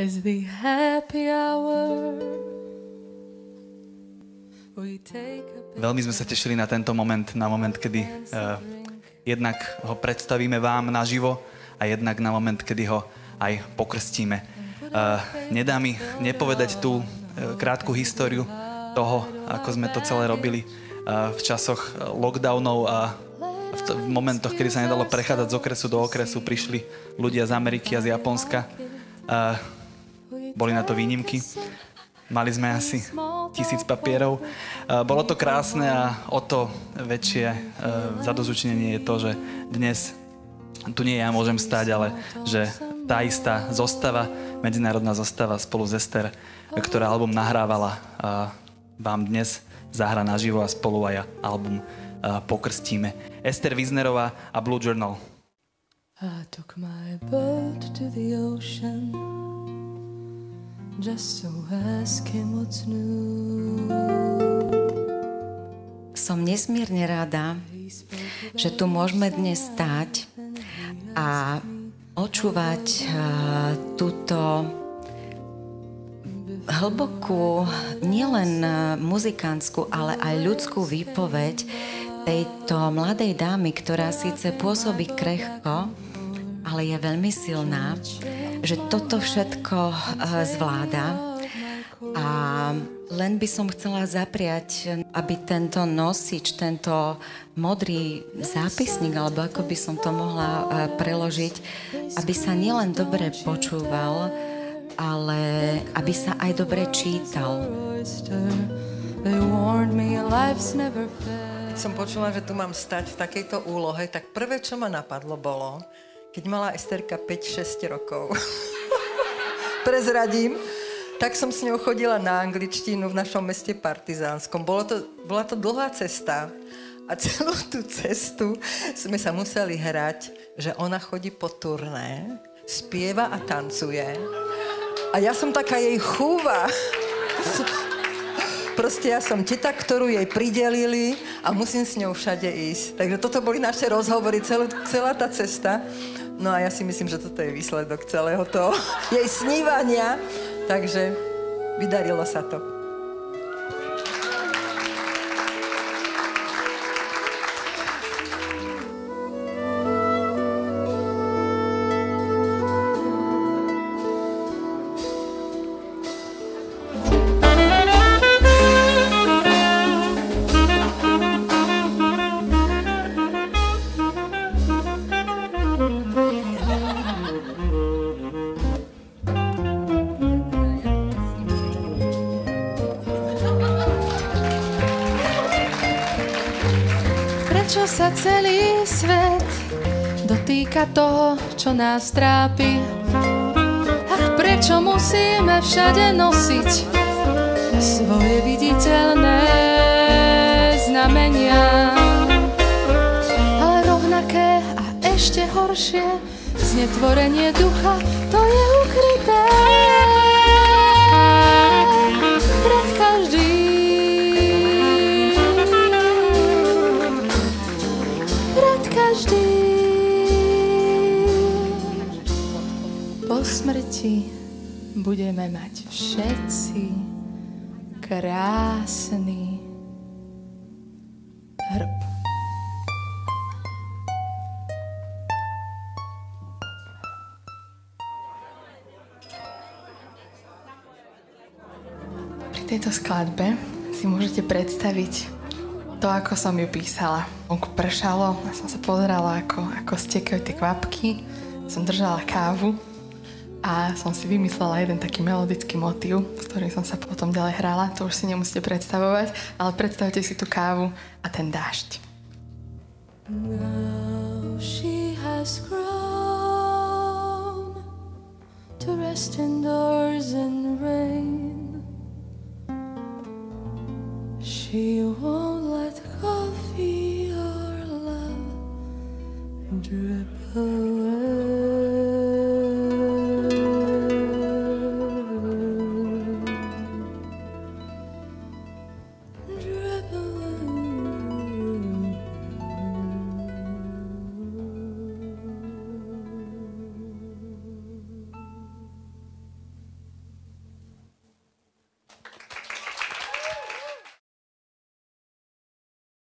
is the happy hour. Veľmi sme sa tešili na tento moment, na moment, kedy uh, jednak ho predstavíme vám naživo a jednak na moment, kedy ho aj pokrstíme. Uh, nedá mi nepovedať tú uh, krátku históriu toho, ako sme to celé robili uh, v časoch lockdownov a v, to, v momentoch, kedy sa nedalo prechádzať z okresu do okresu, prišli ľudia z Ameriky a z Japonska. Uh, boli na to výnimky. Mali sme asi tisíc papierov. Bolo to krásne a o to väčšie e, zadozučnenie je to, že dnes tu nie ja môžem stať, ale že tá istá zostava, medzinárodná zostava spolu s Ester, ktorá album nahrávala, vám dnes zahra naživo a spolu aj album pokrstíme. Ester Wiznerová a Blue Journal. I took my boat to the ocean Som nesmierne rada, že tu môžeme dnes stať a očúvať uh, túto hlbokú, nielen muzikánsku, ale aj ľudskú výpoveď tejto mladej dámy, ktorá síce pôsobí krehko, ale je veľmi silná, že toto všetko eh, zvláda. A len by som chcela zapriať, aby tento nosič, tento modrý zápisník, alebo ako by som to mohla eh, preložiť, aby sa nielen dobre počúval, ale aby sa aj dobre čítal. Keď som počula, že tu mám stať v takejto úlohe, tak prvé, čo ma napadlo, bolo, keď mala Esterka 5-6 rokov. Prezradím. Tak som s ňou chodila na angličtinu v našom meste Partizánskom. Bolo to, bola to dlhá cesta a celú tú cestu sme sa museli hrať, že ona chodí po turné, spieva a tancuje. A ja som taká jej chúva. Proste ja som teta, ktorú jej pridelili a musím s ňou všade ísť. Takže toto boli naše rozhovory, celú, celá tá cesta. No a ja si myslím, že toto je výsledok celého toho jej snívania. Takže vydarilo sa to. Týka toho, čo nás trápi. Ach, prečo musíme všade nosiť svoje viditeľné znamenia? Ale rovnaké a ešte horšie znetvorenie ducha, to je ukryté. Smrti budeme mať všetci krásny hrb. Pri tejto skladbe si môžete predstaviť to, ako som ju písala. Vonku pršalo a som sa pozerala, ako, ako stekajú tie kvapky. Som držala kávu a som si vymyslela jeden taký melodický motív, s ktorým som sa potom ďalej hrala. To už si nemusíte predstavovať, ale predstavte si tú kávu a ten dážď. Now she has grown to rest indoors in rain. She won't let coffee or love drip away.